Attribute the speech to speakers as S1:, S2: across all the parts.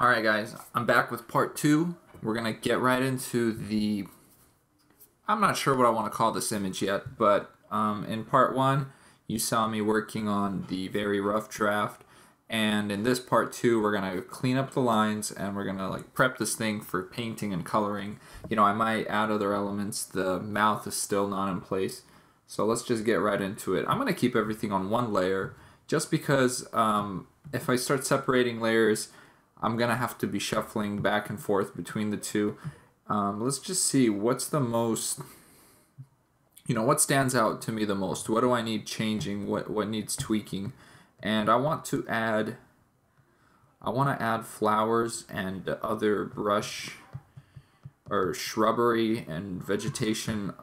S1: Alright guys, I'm back with part two. We're gonna get right into the I'm not sure what I want to call this image yet, but um, in part one you saw me working on the very rough draft and in this part two we're gonna clean up the lines and we're gonna like prep this thing for painting and coloring. You know I might add other elements, the mouth is still not in place. So let's just get right into it. I'm gonna keep everything on one layer just because um, if I start separating layers I'm gonna have to be shuffling back and forth between the two. Um, let's just see what's the most, you know, what stands out to me the most. What do I need changing? What what needs tweaking? And I want to add, I want to add flowers and other brush or shrubbery and vegetation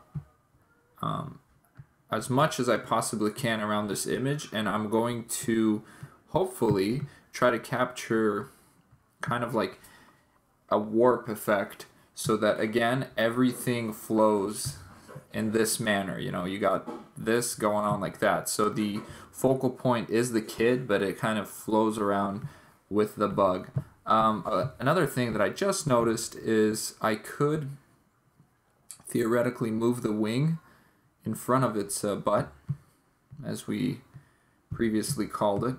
S1: um, as much as I possibly can around this image. And I'm going to hopefully try to capture kind of like a warp effect so that again everything flows in this manner. You know you got this going on like that. So the focal point is the kid but it kind of flows around with the bug. Um, uh, another thing that i just noticed is i could theoretically move the wing in front of its uh, butt as we previously called it.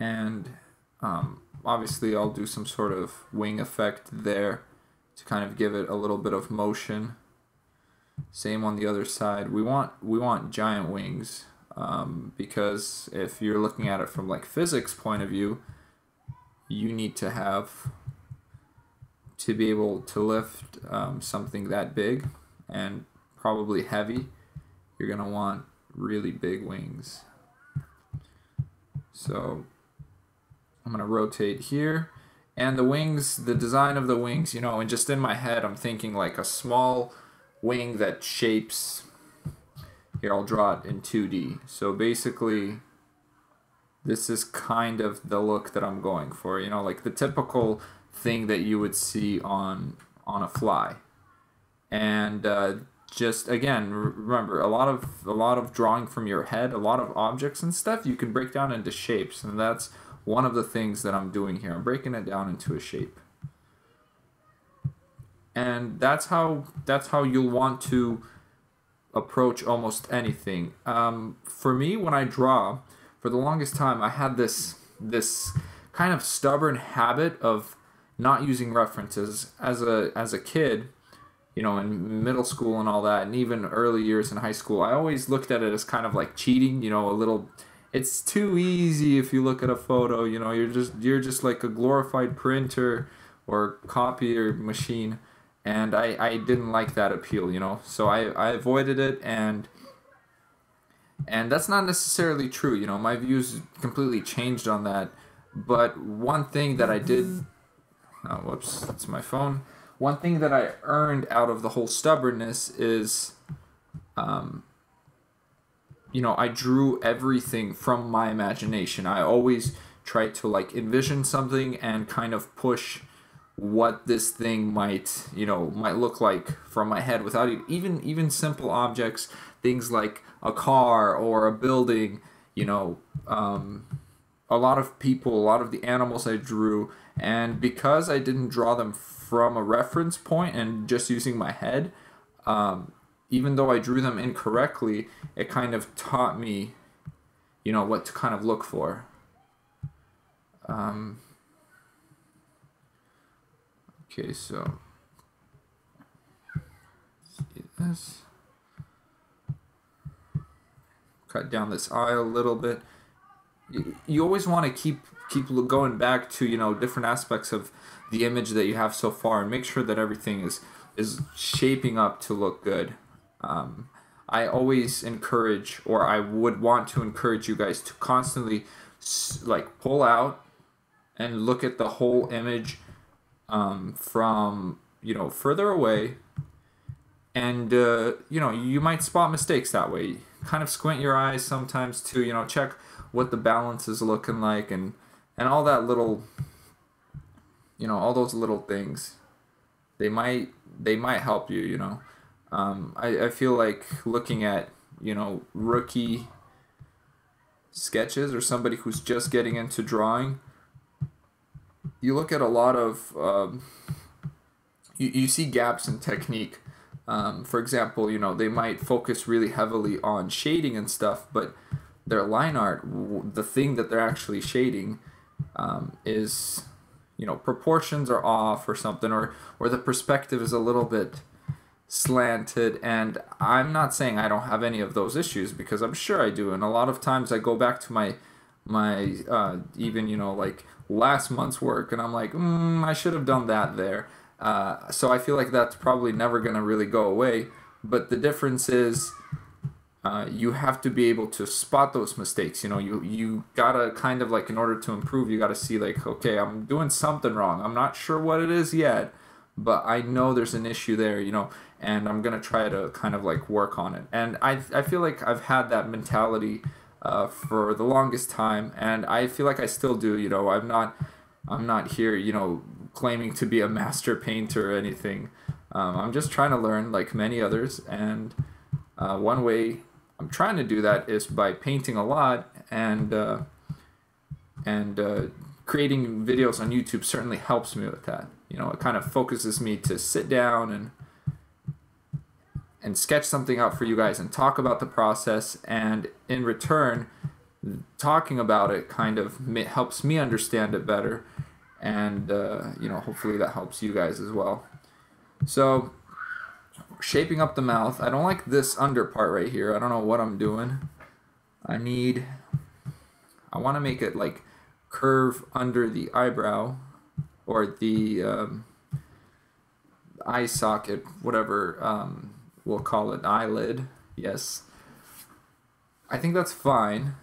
S1: And um, obviously, I'll do some sort of wing effect there to kind of give it a little bit of motion. Same on the other side. We want we want giant wings um, because if you're looking at it from like physics point of view, you need to have to be able to lift um, something that big and probably heavy. You're gonna want really big wings. So I'm going to rotate here. And the wings, the design of the wings, you know, and just in my head, I'm thinking like a small wing that shapes. Here, I'll draw it in 2D. So basically, this is kind of the look that I'm going for. You know, like the typical thing that you would see on on a fly. And uh, just again, remember a lot of a lot of drawing from your head, a lot of objects and stuff you can break down into shapes, and that's one of the things that I'm doing here. I'm breaking it down into a shape. And that's how that's how you'll want to approach almost anything. Um, for me, when I draw, for the longest time, I had this this kind of stubborn habit of not using references as a as a kid you know in middle school and all that and even early years in high school i always looked at it as kind of like cheating you know a little it's too easy if you look at a photo you know you're just you're just like a glorified printer or copier machine. And I, I didn't like that appeal you know? So I, I avoided it and and that's not necessarily true you know? My views completely changed on that. But one thing that I did oh whoops that's my phone. One thing that I earned out of the whole stubbornness is um, you know, I drew everything from my imagination. I always tried to like envision something and kind of push what this thing might, you know, might look like from my head without even even simple objects, things like a car or a building, you know, um, a lot of people, a lot of the animals I drew, and because I didn't draw them from a reference point and just using my head, um, even though I drew them incorrectly, it kind of taught me, you know, what to kind of look for. Um, okay, so this. Cut down this eye a little bit. You, you always want to keep keep going back to you know different aspects of the image that you have so far and make sure that everything is is shaping up to look good. Um, I always encourage, or I would want to encourage you guys to constantly like pull out and look at the whole image um, from you know further away, and uh, you know you might spot mistakes that way. Kind of squint your eyes sometimes to you know check what the balance is looking like and and all that little you know all those little things. They might they might help you you know um, I, I feel like looking at, you know, rookie sketches or somebody who's just getting into drawing, you look at a lot of um, you, you see gaps in technique. Um, for example, you know they might focus really heavily on shading and stuff, but their line art, the thing that they're actually shading, um, is you know proportions are off or something, or or the perspective is a little bit slanted. And I'm not saying I don't have any of those issues because I'm sure I do. And a lot of times I go back to my my uh, even you know like last month's work and i'm like mm, i should have done that there uh, so i feel like that's probably never going to really go away but the difference is uh, you have to be able to spot those mistakes you know you you gotta kind of like in order to improve you gotta see like okay i'm doing something wrong i'm not sure what it is yet but i know there's an issue there you know and i'm gonna try to kind of like work on it and i i feel like i've had that mentality uh, for the longest time, and I feel like I still do. You know, I'm not I'm not here, you know, claiming to be a master painter or anything. Um, I'm just trying to learn, like many others, and uh, one way I'm trying to do that is by painting a lot and uh, and uh, creating videos on YouTube certainly helps me with that. You know, it kind of focuses me to sit down and and sketch something out for you guys and talk about the process. And in return, talking about it kind of helps me understand it better. And, uh, you know, hopefully that helps you guys as well. So, shaping up the mouth. I don't like this under part right here. I don't know what I'm doing. I need, I want to make it like curve under the eyebrow or the um, eye socket, whatever. Um, We'll call it eyelid. Yes. I think that's fine.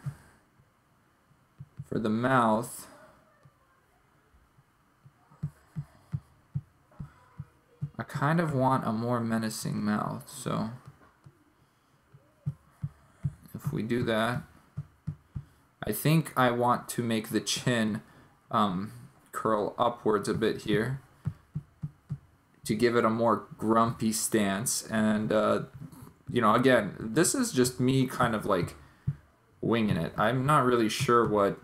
S1: For the mouth, I kind of want a more menacing mouth, so if we do that, I think I want to make the chin um, curl upwards a bit here to give it a more grumpy stance. And, uh, you know, again, this is just me kind of like winging it. I'm not really sure what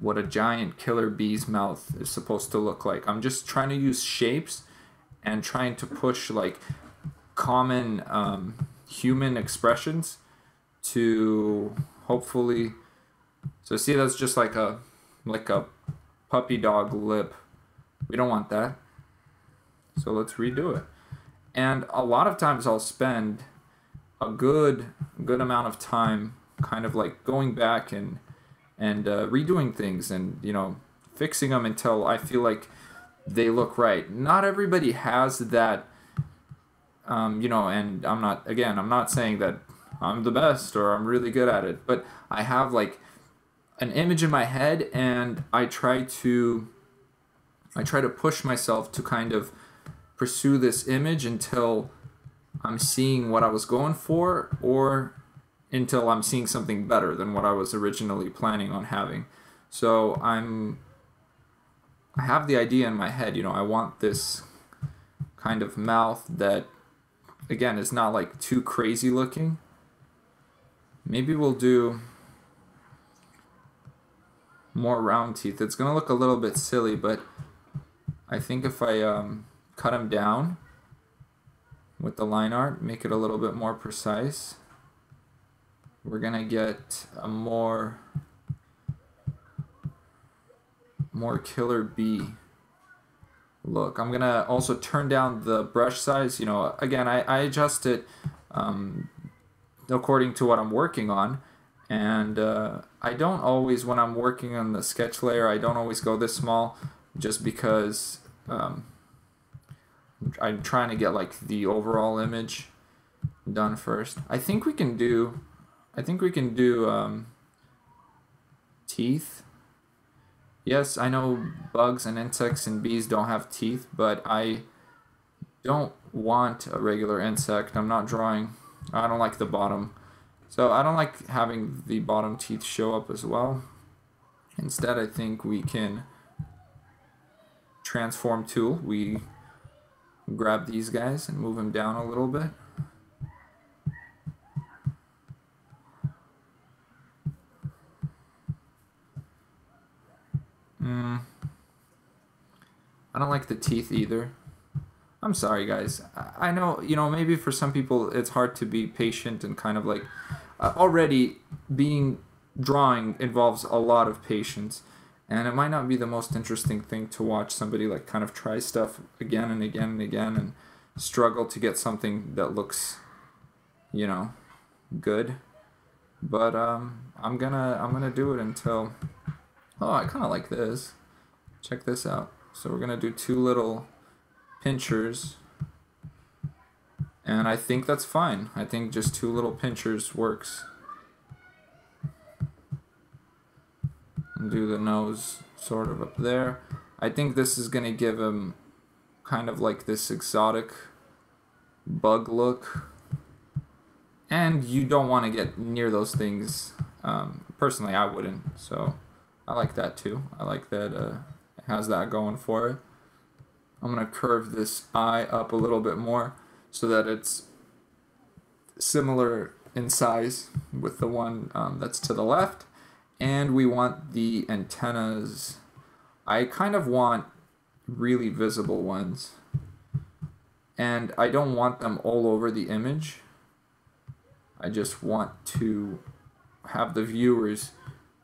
S1: what a giant killer bee's mouth is supposed to look like. I'm just trying to use shapes and trying to push like common um, human expressions to hopefully so see that's just like a like a puppy dog lip we don't want that so let's redo it. And a lot of times I'll spend a good good amount of time kind of like going back and and uh, redoing things and you know fixing them until I feel like they look right. Not everybody has that um, you know, and I'm not again, I'm not saying that I'm the best or I'm really good at it, but I have like an image in my head and I try to I try to push myself to kind of pursue this image until I'm seeing what I was going for or until I'm seeing something better than what I was originally planning on having. So I'm I have the idea in my head, you know, I want this kind of mouth that again is not like too crazy looking. Maybe we'll do more round teeth. It's going to look a little bit silly, but I think if I um cut them down with the line art, make it a little bit more precise. We're gonna get a more more killer bee look. I'm gonna also turn down the brush size. You know, again, I, I adjust it um, according to what I'm working on. And uh, I don't always, when I'm working on the sketch layer, I don't always go this small just because um, I'm trying to get like the overall image done first. I think we can do, I think we can do um, teeth. Yes, I know bugs and insects and bees don't have teeth, but I don't want a regular insect. I'm not drawing, I don't like the bottom. So I don't like having the bottom teeth show up as well. Instead, I think we can transform tool. We grab these guys and move them down a little bit. Mm. I don't like the teeth either. I'm sorry, guys. I know, you know, maybe for some people it's hard to be patient and kind of like uh, already being drawing involves a lot of patience and it might not be the most interesting thing to watch somebody like kind of try stuff again and again and again and struggle to get something that looks you know good. But um, I'm gonna I'm gonna do it until oh I kind of like this. Check this out. So we're gonna do two little pinchers. And I think that's fine. I think just two little pinchers works do the nose sort of up there. I think this is gonna give him kind of like this exotic bug look. And you don't want to get near those things um, personally I wouldn't so I like that too. I like that uh, it has that going for it. I'm gonna curve this eye up a little bit more so that it's similar in size with the one um, that's to the left and we want the antennas. I kind of want really visible ones. And I don't want them all over the image. I just want to have the viewers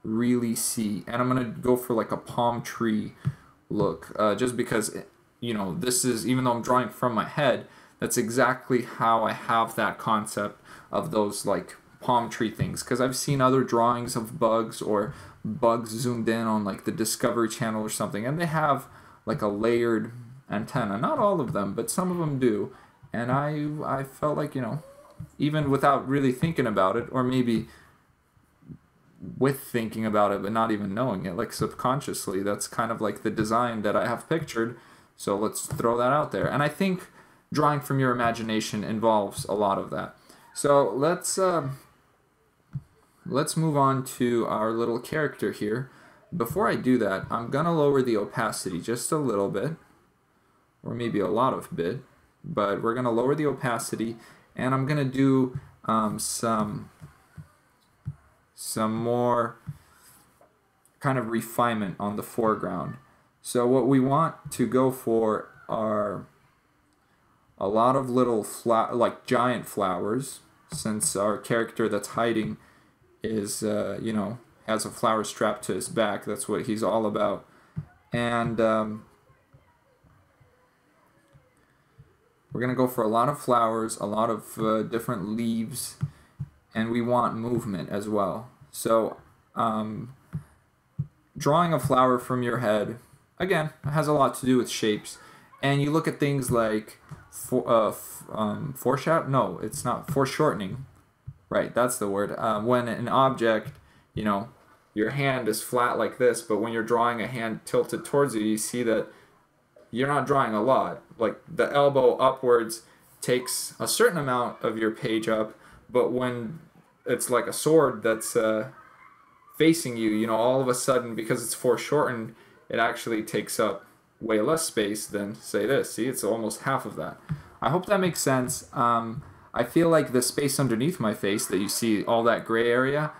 S1: really see. And I'm gonna go for like a palm tree look uh, just because you know, this is, even though I'm drawing from my head, that's exactly how I have that concept of those like palm tree things. Because I've seen other drawings of bugs or bugs zoomed in on like the Discovery Channel or something, and they have like a layered antenna. Not all of them, but some of them do. And I, I felt like, you know, even without really thinking about it, or maybe with thinking about it but not even knowing it, like subconsciously, that's kind of like the design that I have pictured so let's throw that out there. And I think drawing from your imagination involves a lot of that. So let's uh, let's move on to our little character here. Before I do that, I'm gonna lower the opacity just a little bit, or maybe a lot of bit, but we're gonna lower the opacity, and I'm gonna do um, some some more kind of refinement on the foreground. So what we want to go for are a lot of little like giant flowers, since our character that's hiding is, uh, you know, has a flower strapped to his back. That's what he's all about. And um, we're to go for a lot of flowers, a lot of uh, different leaves, and we want movement as well. So um, drawing a flower from your head again, has a lot to do with shapes. And you look at things like for, uh, um, foreshadow. No, it's not foreshortening. Right, that's the word. Uh, when an object, you know, your hand is flat like this, but when you're drawing a hand tilted towards you, you see that you're not drawing a lot. Like the elbow upwards takes a certain amount of your page up, but when it's like a sword that's uh, facing you, you know, all of a sudden because it's foreshortened, it actually takes up way less space than say this. See, it's almost half of that. I hope that makes sense. Um, I feel like the space underneath my face that you see all that gray area,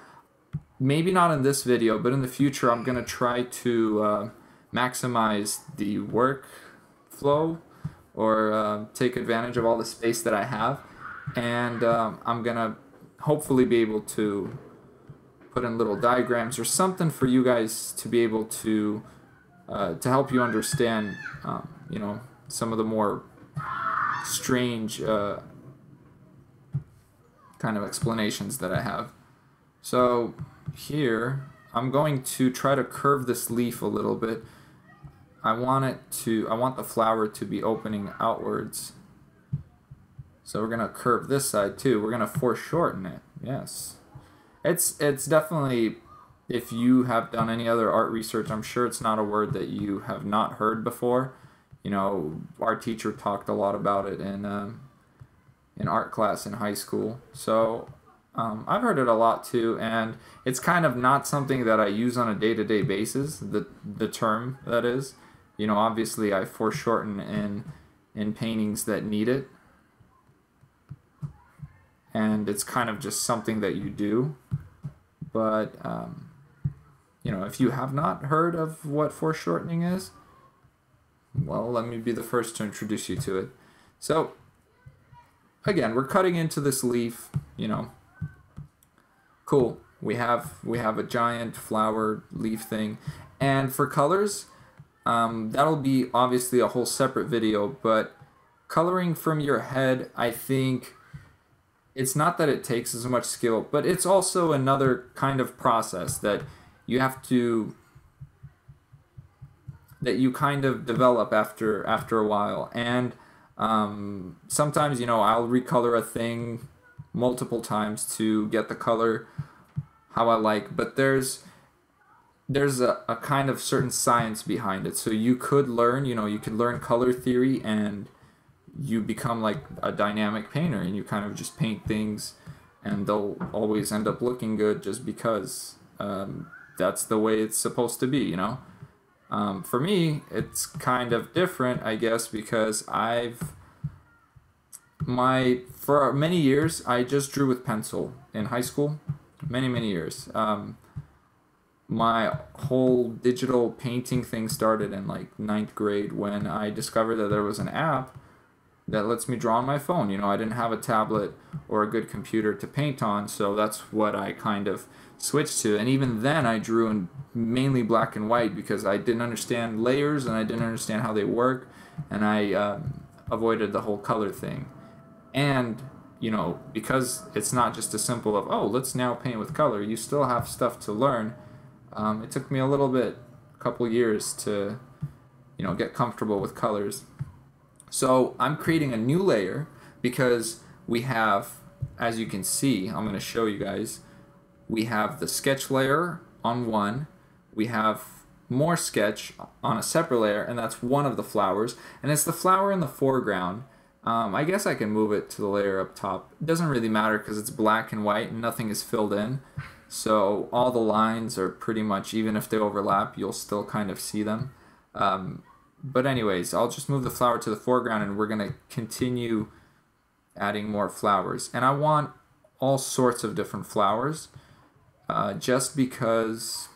S1: maybe not in this video, but in the future I'm gonna try to uh, maximize the work flow or uh, take advantage of all the space that I have. And um, I'm gonna hopefully be able to put in little diagrams or something for you guys to be able to uh, to help you understand, um, you know, some of the more strange uh, kind of explanations that I have. So here, I'm going to try to curve this leaf a little bit. I want it to, I want the flower to be opening outwards. So we're gonna curve this side too. We're gonna foreshorten it. Yes, it's it's definitely if you have done any other art research, I'm sure it's not a word that you have not heard before. You know, our teacher talked a lot about it um, in art class in high school. So um, I've heard it a lot too, and it's kind of not something that I use on a day-to-day basis. The the term that is, you know, obviously I foreshorten in in paintings that need it, and it's kind of just something that you do. But um, you know, if you have not heard of what foreshortening is, well, let me be the first to introduce you to it. So, again, we're cutting into this leaf, you know. Cool. We have we have a giant flower leaf thing, and for colors, um, that'll be obviously a whole separate video. But coloring from your head, I think it's not that it takes as much skill, but it's also another kind of process that you have to that you kind of develop after after a while and um, sometimes you know i'll recolor a thing multiple times to get the color how i like but there's there's a, a kind of certain science behind it. So you could learn you know you could learn color theory and you become like a dynamic painter and you kind of just paint things and they'll always end up looking good just because um, that's the way it's supposed to be you know um, for me, it's kind of different, I guess, because I've my for many years I just drew with pencil in high school, many many years. Um, my whole digital painting thing started in like ninth grade when I discovered that there was an app that lets me draw on my phone. You know, I didn't have a tablet or a good computer to paint on, so that's what I kind of switched to. And even then, I drew in mainly black and white because I didn't understand layers and I didn't understand how they work, and I um, avoided the whole color thing. And you know, because it's not just a simple of oh, let's now paint with color. You still have stuff to learn. Um, it took me a little bit, a couple years to, you know, get comfortable with colors. So I'm creating a new layer because we have, as you can see, I'm going to show you guys we have the sketch layer on one, we have more sketch on a separate layer, and that's one of the flowers, and it's the flower in the foreground. Um, I guess I can move it to the layer up top. It doesn't really matter because it's black and white and nothing is filled in. So all the lines are pretty much, even if they overlap, you'll still kind of see them. Um, but anyways, I'll just move the flower to the foreground and we're going to continue adding more flowers. And I want all sorts of different flowers uh, just because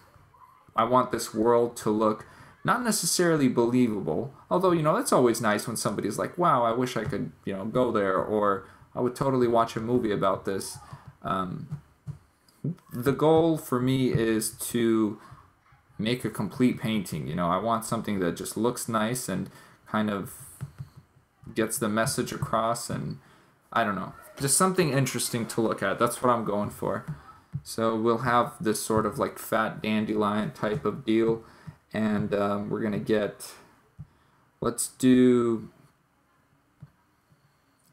S1: I want this world to look not necessarily believable, although, you know, that's always nice when somebody's like, wow, I wish I could, you know, go there, or I would totally watch a movie about this. Um, the goal for me is to make a complete painting. You know, I want something that just looks nice and kind of gets the message across, and I don't know, just something interesting to look at. That's what I'm going for. So we'll have this sort of like fat dandelion type of deal. And um, we're going to get, let's do,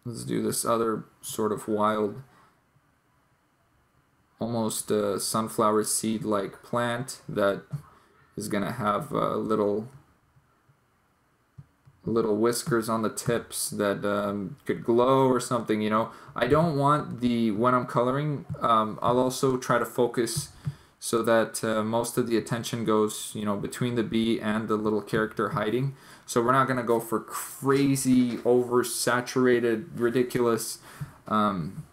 S1: let's do this other sort of wild, almost sunflower seed like plant that is going to have a little little whiskers on the tips that um, could glow or something you know? I don't want the when I'm coloring um, I'll also try to focus so that uh, most of the attention goes you know between the bee and the little character hiding. So we're not gonna go for crazy oversaturated ridiculous um,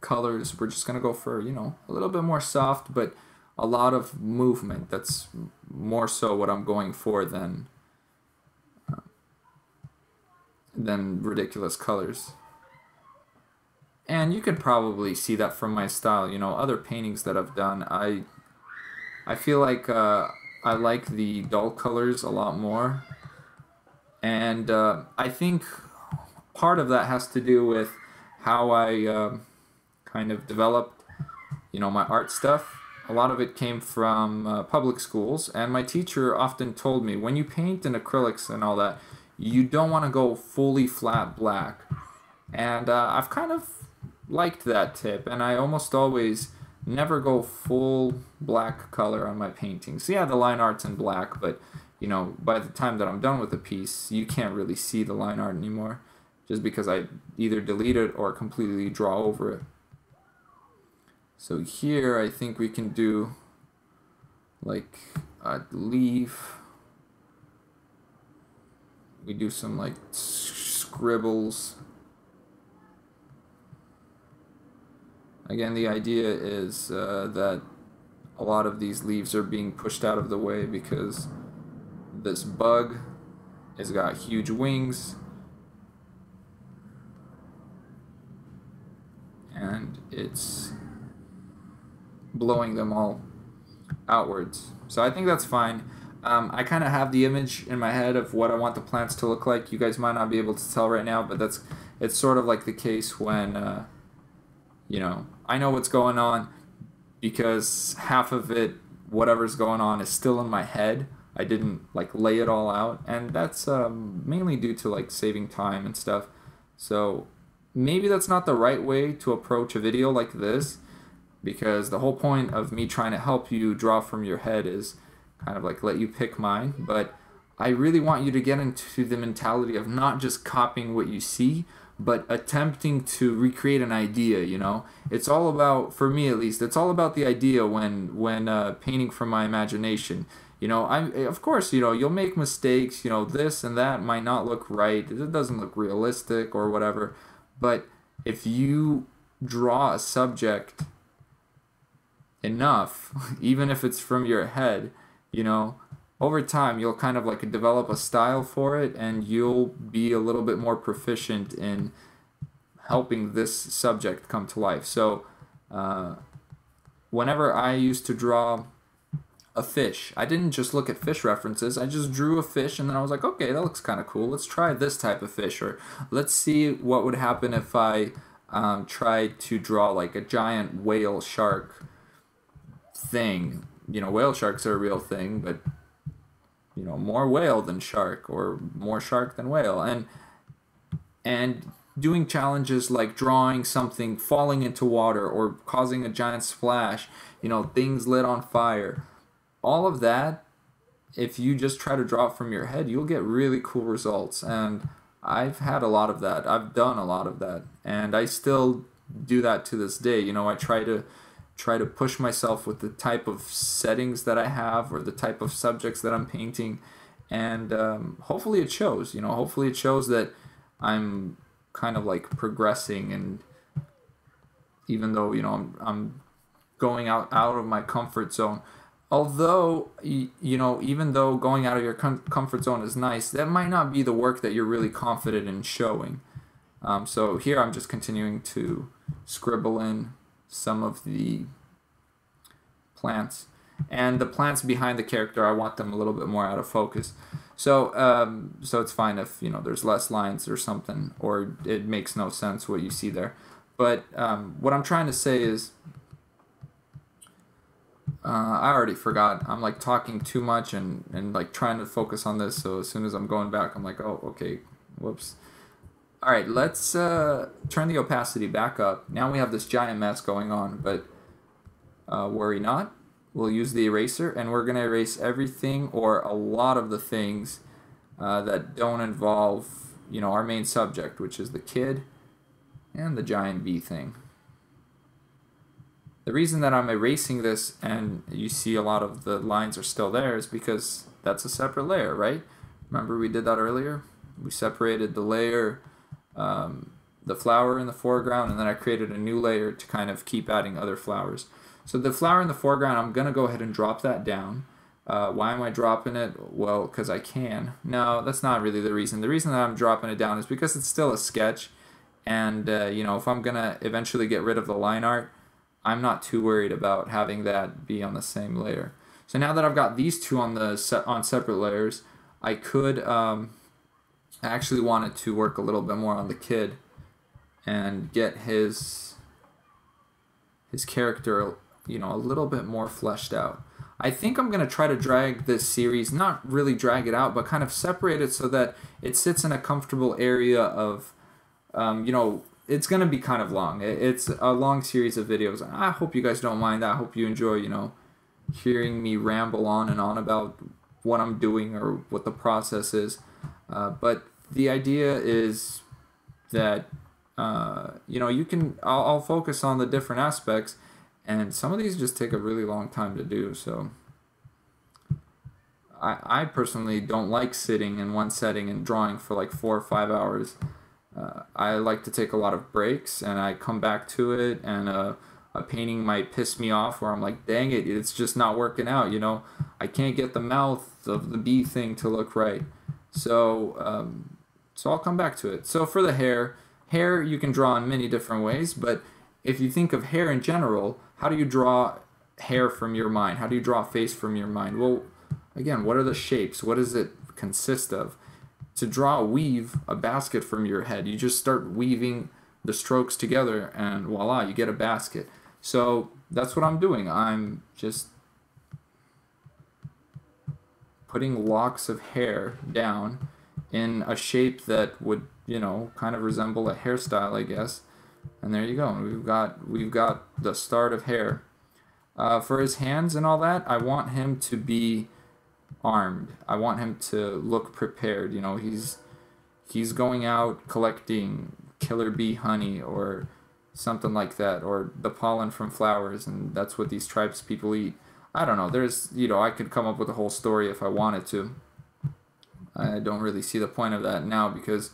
S1: colors. We're just gonna go for you know a little bit more soft but a lot of movement that's more so what I'm going for than than ridiculous colors. And you could probably see that from my style. You know, other paintings that I've done, I I feel like uh, I like the dull colors a lot more. And uh, I think part of that has to do with how I uh, kind of developed, you know, my art stuff. A lot of it came from uh, public schools, and my teacher often told me when you paint in acrylics and all that, you don't want to go fully flat black. And uh, I've kind of liked that tip, and I almost always never go full black color on my paintings. Yeah, the line art's in black, but you know, by the time that I'm done with the piece, you can't really see the line art anymore, just because I either delete it or completely draw over it. So here, I think we can do like a leaf we do some like scribbles. Again, the idea is uh, that a lot of these leaves are being pushed out of the way because this bug has got huge wings. And it's blowing them all outwards. So I think that's fine. Um, I kind of have the image in my head of what I want the plants to look like. You guys might not be able to tell right now, but that's it's sort of like the case when, uh, you know, I know what's going on because half of it, whatever's going on, is still in my head. I didn't like lay it all out, and that's um, mainly due to like saving time and stuff. So maybe that's not the right way to approach a video like this because the whole point of me trying to help you draw from your head is kind of like let you pick mine but i really want you to get into the mentality of not just copying what you see but attempting to recreate an idea you know? It's all about for me at least it's all about the idea when when uh, painting from my imagination. You know i of course you know you'll make mistakes you know this and that might not look right it doesn't look realistic or whatever but if you draw a subject enough, even if it's from your head, you know, over time you'll kind of like develop a style for it and you'll be a little bit more proficient in helping this subject come to life. So, uh, whenever I used to draw a fish, I didn't just look at fish references. I just drew a fish and then I was like, okay, that looks kind of cool. Let's try this type of fish, or let's see what would happen if I um, tried to draw like a giant whale shark thing. You know, whale sharks are a real thing, but you know, more whale than shark or more shark than whale. And and doing challenges like drawing something falling into water or causing a giant splash, you know, things lit on fire. All of that, if you just try to draw it from your head, you'll get really cool results. And I've had a lot of that. I've done a lot of that. And I still do that to this day. You know, I try to try to push myself with the type of settings that I have or the type of subjects that I'm painting. And um, hopefully it shows, you know, hopefully it shows that I'm kind of like progressing and even though, you know, I'm, I'm going out, out of my comfort zone. Although, you know, even though going out of your com- comfort zone is nice, that might not be the work that you're really confident in showing. Um, so here I'm just continuing to scribble in some of the plants. And the plants behind the character, I want them a little bit more out of focus. So, um, so it's fine if you know there's less lines or something, or it makes no sense what you see there. But um, what I'm trying to say is, uh, I already forgot. I'm like talking too much and and like trying to focus on this. So as soon as I'm going back, I'm like, oh, okay, whoops. All right, let's uh, turn the opacity back up. Now we have this giant mess going on, but uh, worry not. We'll use the eraser, and we're going to erase everything or a lot of the things uh, that don't involve, you know, our main subject, which is the kid and the giant bee thing. The reason that I'm erasing this and you see a lot of the lines are still there is because that's a separate layer, right? Remember we did that earlier? We separated the layer um, the flower in the foreground and then I created a new layer to kind of keep adding other flowers. So the flower in the foreground, I'm going to go ahead and drop that down. Uh, why am I dropping it? Well, because I can. No, that's not really the reason. The reason that I'm dropping it down is because it's still a sketch. And, uh, you know, if I'm going to eventually get rid of the line art, I'm not too worried about having that be on the same layer. So now that I've got these two on the set on separate layers, I could um, I actually wanted to work a little bit more on the kid and get his his character, you know, a little bit more fleshed out. I think I'm going to try to drag this series, not really drag it out, but kind of separate it so that it sits in a comfortable area of, um, you know, it's going to be kind of long. It's a long series of videos. I hope you guys don't mind that. I hope you enjoy, you know, hearing me ramble on and on about what I'm doing or what the process is. Uh, but the idea is that uh, you know you can I'll, I'll, focus on the different aspects and some of these just take a really long time to do so. I, I personally don't like sitting in one setting and drawing for like four or five hours. Uh, I like to take a lot of breaks and I come back to it and uh, a painting might piss me off where I'm like dang it it's just not working out you know? I can't get the mouth of the bee thing to look right. So, um, so I'll come back to it. So for the hair, hair you can draw in many different ways, but if you think of hair in general, how do you draw hair from your mind? How do you draw a face from your mind? Well, again, what are the shapes? What does it consist of? To draw a weave a basket from your head, you just start weaving the strokes together and voila, you get a basket. So that's what I'm doing. I'm just putting locks of hair down in a shape that would, you know, kind of resemble a hairstyle, I guess. And there you go. We've got we've got the start of hair. Uh, for his hands and all that, I want him to be armed. I want him to look prepared. You know, he's he's going out collecting killer bee honey or something like that, or the pollen from flowers, and that's what these tribes people eat. I don't know. There's, you know, I could come up with a whole story if I wanted to. I don't really see the point of that now because,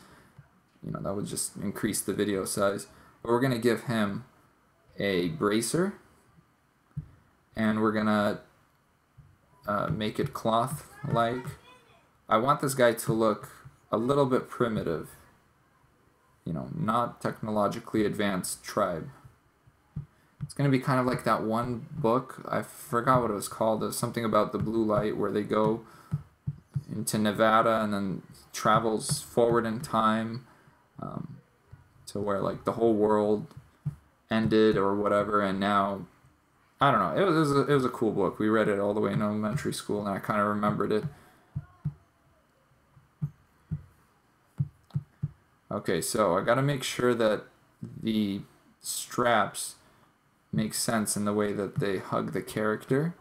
S1: you know, that would just increase the video size. But we're going to give him a bracer and we're going to uh, make it cloth like. I want this guy to look a little bit primitive, you know, not technologically advanced tribe. It's going to be kind of like that one book. I forgot what it was called. There's something about the blue light where they go into Nevada and then travels forward in time um, to where like the whole world ended or whatever, and now I don't know. It was it was, a, it was a cool book. We read it all the way in elementary school, and I kind of remembered it. Okay, so I got to make sure that the straps make sense in the way that they hug the character.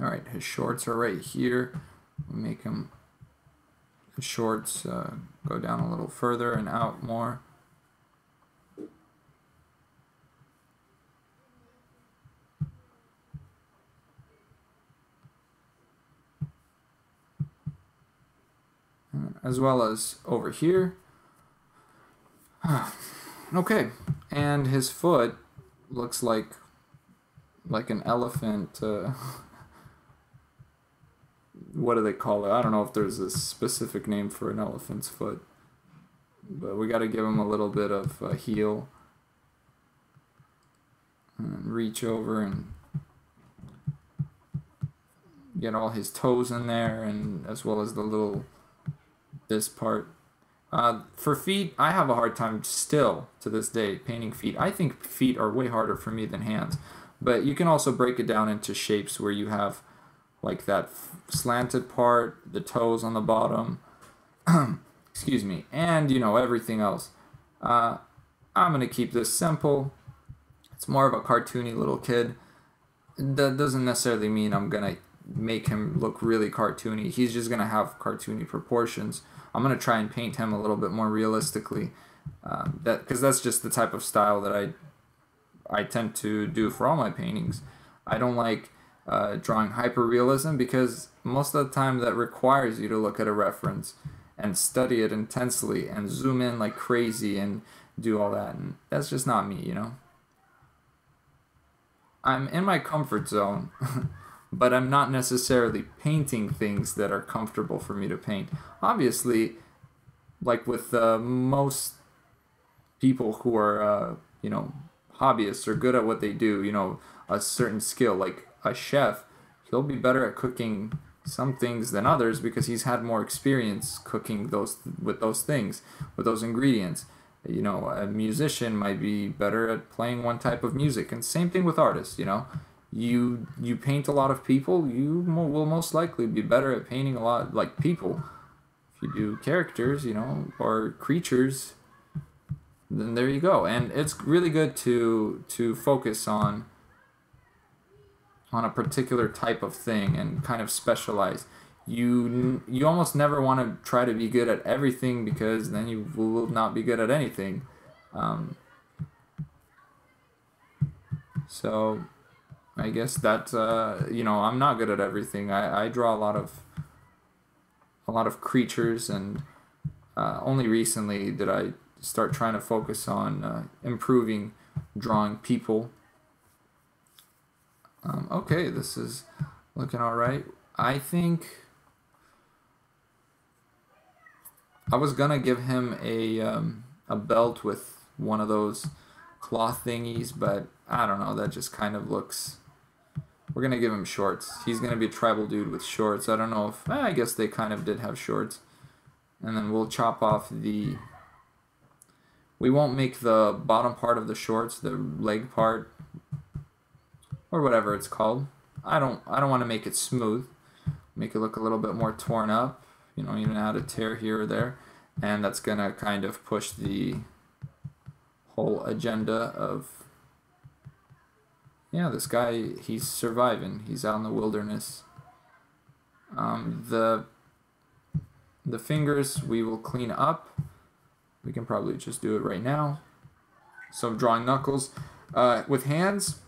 S1: All right, his shorts are right here. We'll make him the shorts uh, go down a little further and out more. as well as over here. okay, and his foot looks like like an elephant. Uh, what do they call it? I don't know if there's a specific name for an elephant's foot, but we got to give him a little bit of a heel and reach over and get all his toes in there, and as well as the little this part. Uh, for feet, I have a hard time still to this day painting feet. I think feet are way harder for me than hands. But you can also break it down into shapes where you have like that slanted part, the toes on the bottom, excuse me, and you know, everything else. Uh, I'm to keep this simple. It's more of a cartoony little kid. That doesn't necessarily mean I'm to make him look really cartoony. He's just to have cartoony proportions. I'm gonna try and paint him a little bit more realistically. Um, that because that's just the type of style that I I tend to do for all my paintings. I don't like uh, drawing hyper realism because most of the time that requires you to look at a reference and study it intensely and zoom in like crazy and do all that and that's just not me you know i'm in my comfort zone but I'm not necessarily painting things that are comfortable for me to paint. Obviously, like with uh, most people who are, uh, you know, hobbyists or good at what they do, you know, a certain skill, like a chef, he'll be better at cooking some things than others because he's had more experience cooking those with those things, with those ingredients. You know, a musician might be better at playing one type of music, and same thing with artists. You know, you you paint a lot of people, you will most likely be better at painting a lot like people. If you do characters, you know, or creatures, then there you go. And it's really good to to focus on on a particular type of thing and kind of specialize. You you almost never want to try to be good at everything because then you will not be good at anything. Um, so I guess that uh, you know I'm not good at everything. I, I draw a lot of a lot of creatures, and uh, only recently did I start trying to focus on uh, improving drawing people. Um, okay, this is looking all right. I think I was gonna give him a um, a belt with one of those cloth thingies, but I don't know. That just kind of looks. We're gonna give him shorts. He's gonna be a tribal dude with shorts. I don't know if eh, I guess they kind of did have shorts, and then we'll chop off the. We won't make the bottom part of the shorts, the leg part, or whatever it's called. I don't. I don't want to make it smooth. Make it look a little bit more torn up you know, even add a tear here or there. And that's going to kind of push the whole agenda of, yeah, this guy, he's surviving. He's out in the wilderness. Um, the, the fingers we will clean up. We can probably just do it right now. So drawing knuckles. Uh, with hands,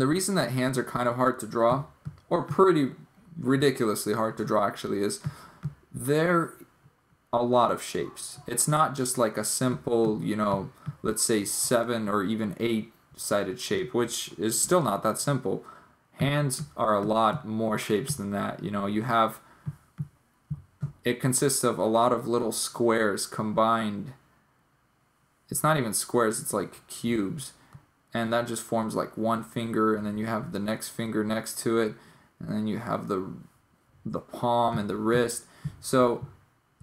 S1: the reason that hands are kind of hard to draw, or pretty ridiculously hard to draw actually, is there are a lot of shapes. It's not just like a simple, you know, let's say seven or even eight sided shape, which is still not that simple. Hands are a lot more shapes than that. You know, you have, it consists of a lot of little squares combined. It's not even squares, it's like cubes. And that just forms like one finger, and then you have the next finger next to it, and then you have the the palm and the wrist so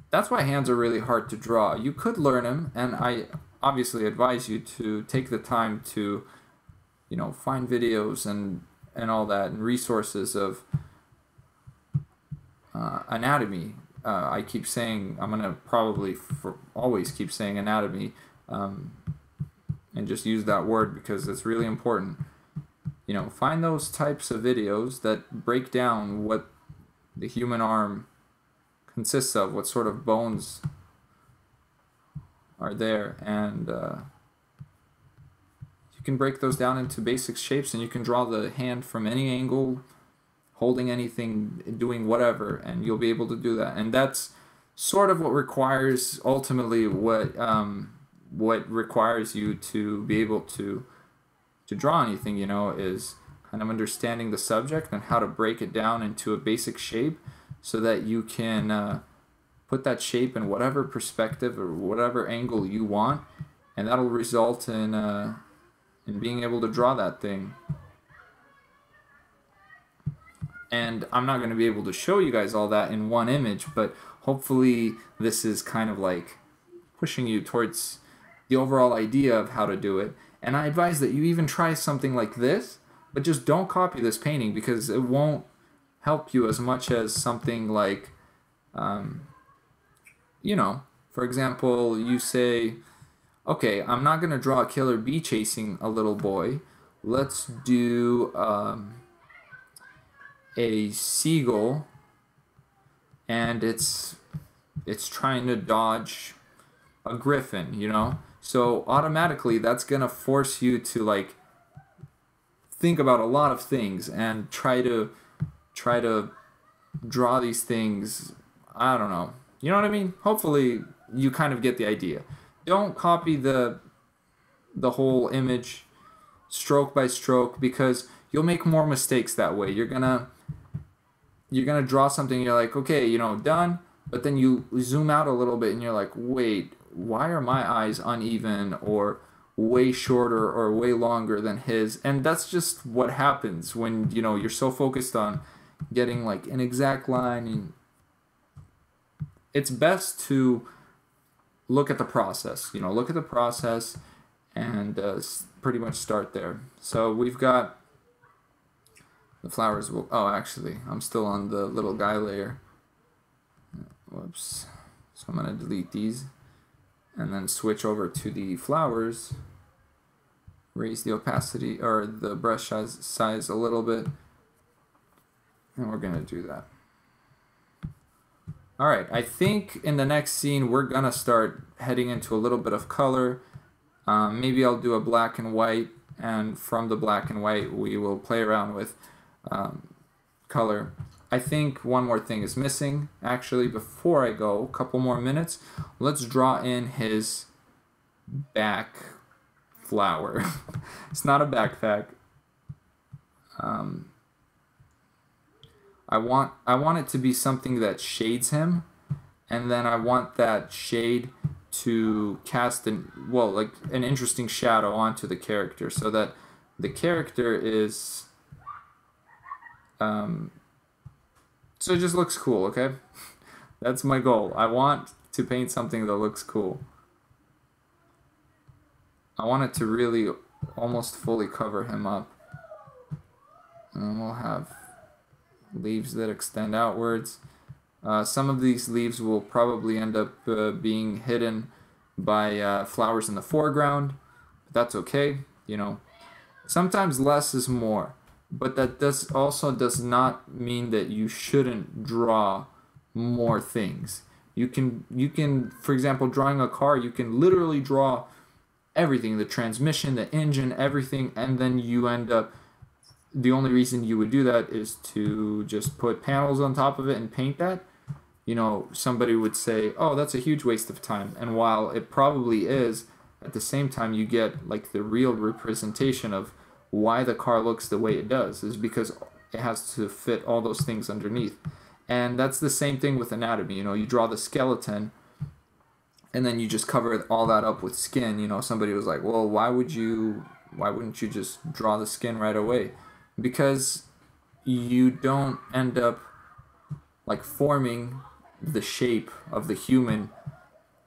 S1: that's why hands are really hard to draw. You could learn them, and I obviously advise you to take the time to, you know, find videos and and all that and resources of uh, anatomy. Uh, I keep saying I'm gonna probably for always keep saying anatomy, um, and just use that word because it's really important. You know, find those types of videos that break down what the human arm consists of, what sort of bones are there, and uh, you can break those down into basic shapes, and you can draw the hand from any angle, holding anything, doing whatever, and you'll be able to do that. And that's sort of what requires ultimately what um, what requires you to be able to to draw anything. You know, is kind of understanding the subject and how to break it down into a basic shape so that you can uh, put that shape in whatever perspective or whatever angle you want, and that'll result in uh, in being able to draw that thing. And I'm not going to be able to show you guys all that in one image, but hopefully this is kind of like pushing you towards the overall idea of how to do it. And I advise that you even try something like this, but just don't copy this painting because it won't help you as much as something like, um, you know, for example, you say, okay, I'm not going to draw a killer bee chasing a little boy. Let's do um, a seagull and it's it's trying to dodge a griffin, you know? So automatically that's going to force you to like think about a lot of things and try to try to draw these things. I don't know. You know what I mean? Hopefully you kind of get the idea. Don't copy the the whole image stroke by stroke because you'll make more mistakes that way. You're gonna you're gonna draw something. You're like, okay, you know, done. But then you zoom out a little bit and you're like, wait, why are my eyes uneven or way shorter or way longer than his? And that's just what happens when you know you're so focused on getting like an exact line and it's best to look at the process you know look at the process and uh, pretty much start there. So we've got the flowers will oh actually I'm still on the little guy layer. Whoops. So I'm gonna delete these and then switch over to the flowers raise the opacity or the brush size, size a little bit and we're going to do that. All right, I think in the next scene we're going to start heading into a little bit of color. Um, maybe I'll do a black and white, and from the black and white we will play around with um, color. I think one more thing is missing. Actually, before I go, a couple more minutes, let's draw in his back flower. it's not a backpack. Um, I want I want it to be something that shades him, and then I want that shade to cast an well like an interesting shadow onto the character so that the character is um, so it just looks cool, okay? That's my goal. I want to paint something that looks cool. I want it to really almost fully cover him up. And then we'll have leaves that extend outwards. Uh, some of these leaves will probably end up uh, being hidden by uh, flowers in the foreground, but that's okay. You know, sometimes less is more but that does also does not mean that you shouldn't draw more things. You can you can for example drawing a car you can literally draw everything the transmission the engine everything and then you end up the only reason you would do that is to just put panels on top of it and paint that you know somebody would say oh that's a huge waste of time and while it probably is at the same time you get like the real representation of why the car looks the way it does is because it has to fit all those things underneath. And that's the same thing with anatomy. You know, you draw the skeleton and then you just cover all that up with skin. You know, somebody was like, well, why would you, why wouldn't you just draw the skin right away? Because you don't end up like forming the shape of the human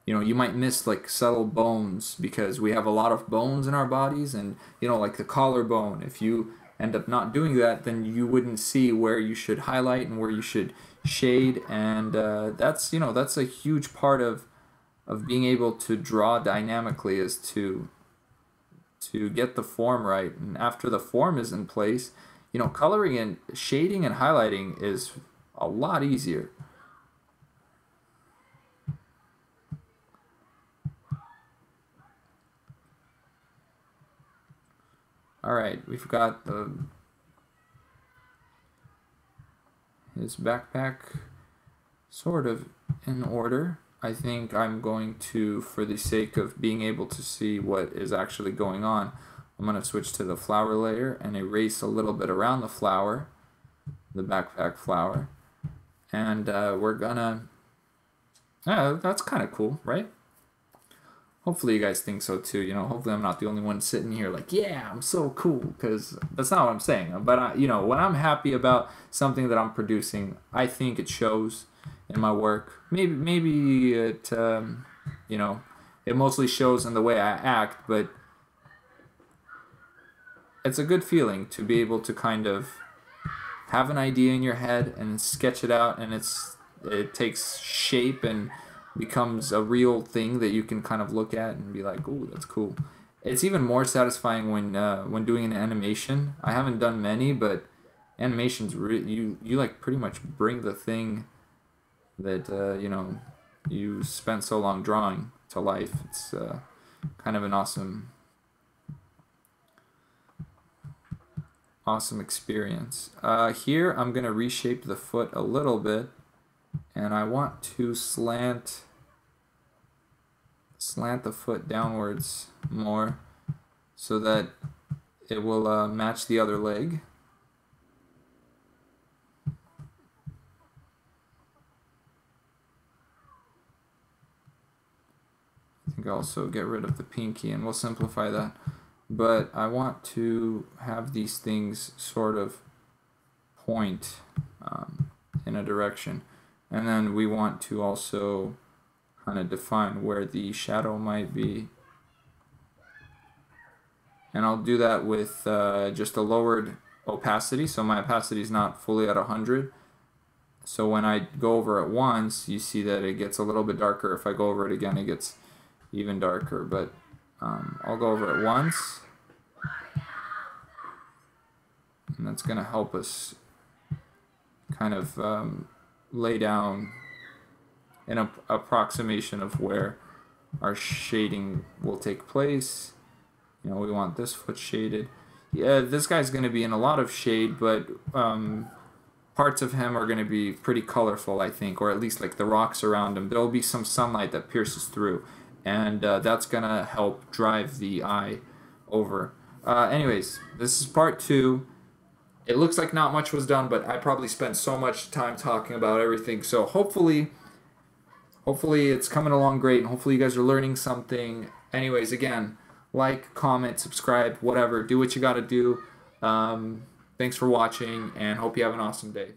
S1: you know you might miss like subtle bones because we have a lot of bones in our bodies and you know like the collarbone. If you end up not doing that then you wouldn't see where you should highlight and where you should shade. And uh, that's you know that's a huge part of of being able to draw dynamically is to to get the form right. And after the form is in place you know coloring and shading and highlighting is a lot easier Alright, we've got the his backpack sort of in order. I think I'm going to, for the sake of being able to see what is actually going on, I'm going to switch to the flower layer and erase a little bit around the flower, the backpack flower. And uh, we're going to, yeah, that's kind of cool, right? Hopefully you guys think so too. You know, hopefully I'm not the only one sitting here like, yeah, I'm so cool. Because that's not what I'm saying. But I, you know, when I'm happy about something that I'm producing, I think it shows in my work. Maybe maybe it, um, you know, it mostly shows in the way I act, but it's a good feeling to be able to kind of have an idea in your head and sketch it out, and it's it takes shape and becomes a real thing that you can kind of look at and be like, "Oh, that's cool." It's even more satisfying when uh, when doing an animation. I haven't done many, but animations re- you you like pretty much bring the thing that uh, you know you spent so long drawing to life. It's uh, kind of an awesome awesome experience. Uh, here I'm gonna reshape the foot a little bit and I want to slant slant the foot downwards more so that it will uh, match the other leg. I think I'll also get rid of the pinky and we'll simplify that. But I want to have these things sort of point um, in a direction. And then we want to also kind of define where the shadow might be. And I'll do that with uh, just a lowered opacity. So my opacity is not fully at 100. So when I go over it once, you see that it gets a little bit darker. If I go over it again, it gets even darker. But um, I'll go over it once. And that's going to help us kind of um, lay down an ap- approximation of where our shading will take place. You know, we want this foot shaded. Yeah, this guy's going to be in a lot of shade, but um, parts of him are going to be pretty colorful, I think, or at least like the rocks around him. There'll be some sunlight that pierces through, and uh, that's going to help drive the eye over. Uh, anyways, this is part two. It looks like not much was done, but I probably spent so much time talking about everything. So hopefully, hopefully it's coming along great, and hopefully you guys are learning something. Anyways, again, like, comment, subscribe, whatever. Do what you got to do. Um, thanks for watching, and hope you have an awesome day.